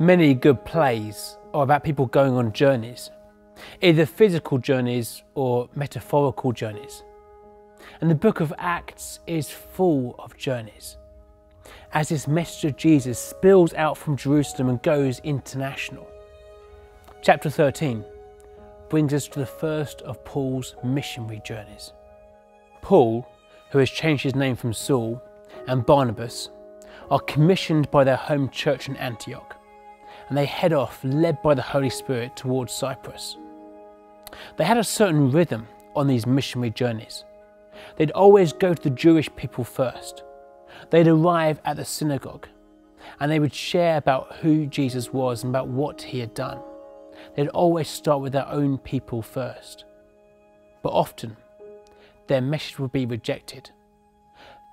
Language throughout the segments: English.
Many good plays are about people going on journeys, either physical journeys or metaphorical journeys. And the book of Acts is full of journeys as this message of Jesus spills out from Jerusalem and goes international. Chapter 13 brings us to the first of Paul's missionary journeys. Paul, who has changed his name from Saul, and Barnabas are commissioned by their home church in Antioch and they head off, led by the Holy Spirit, towards Cyprus. They had a certain rhythm on these missionary journeys. They'd always go to the Jewish people first. They'd arrive at the synagogue and they would share about who Jesus was and about what he had done. They'd always start with their own people first. But often, their message would be rejected.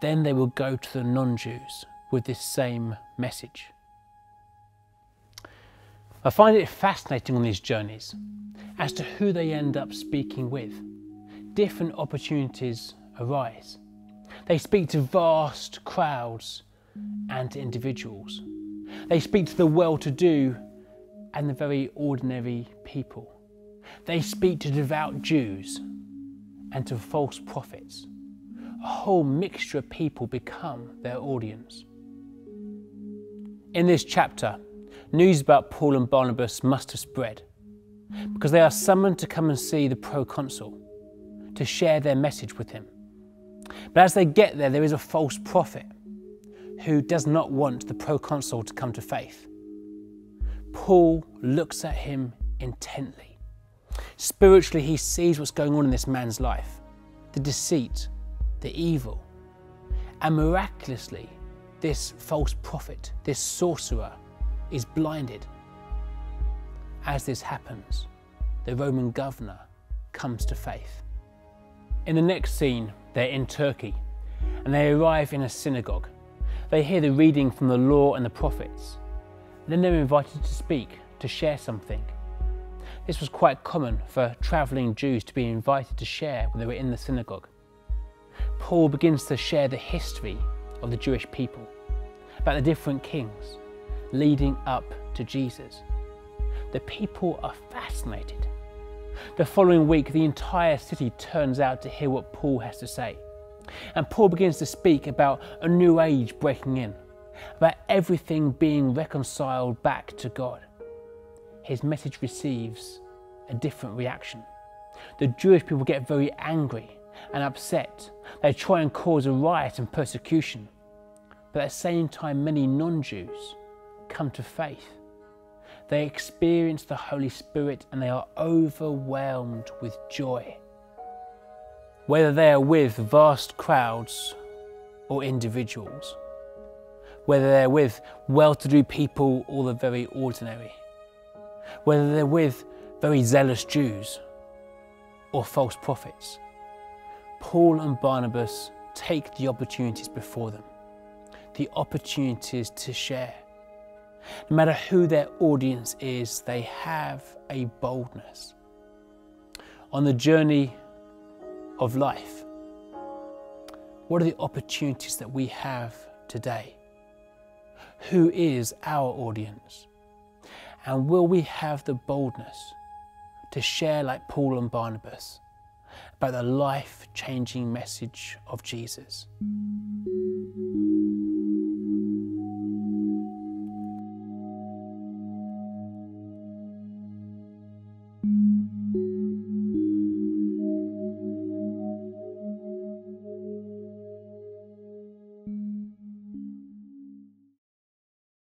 Then they would go to the non Jews with this same message. I find it fascinating on these journeys as to who they end up speaking with. Different opportunities arise. They speak to vast crowds and to individuals. They speak to the well to do and the very ordinary people. They speak to devout Jews and to false prophets. A whole mixture of people become their audience. In this chapter, news about Paul and Barnabas must have spread because they are summoned to come and see the proconsul to share their message with him. But as they get there, there is a false prophet who does not want the proconsul to come to faith. Paul looks at him intently. Spiritually, he sees what's going on in this man's life the deceit, the evil. And miraculously, this false prophet, this sorcerer, is blinded. As this happens, the Roman governor comes to faith. In the next scene, they're in Turkey and they arrive in a synagogue. They hear the reading from the law and the prophets. Then they're invited to speak, to share something. This was quite common for travelling Jews to be invited to share when they were in the synagogue. Paul begins to share the history of the Jewish people, about the different kings, leading up to Jesus. The people are fascinated. The following week, the entire city turns out to hear what Paul has to say. And Paul begins to speak about a new age breaking in, about everything being reconciled back to God. His message receives a different reaction. The Jewish people get very angry and upset. They try and cause a riot and persecution. But at the same time, many non Jews come to faith. They experience the Holy Spirit and they are overwhelmed with joy. Whether they are with vast crowds or individuals, whether they're with well to do people or the very ordinary, whether they're with very zealous Jews or false prophets, Paul and Barnabas take the opportunities before them, the opportunities to share no matter who their audience is, they have a boldness. On the journey of life, what are the opportunities that we have today? Who is our audience? And will we have the boldness to share, like Paul and Barnabas, about the life changing message of Jesus?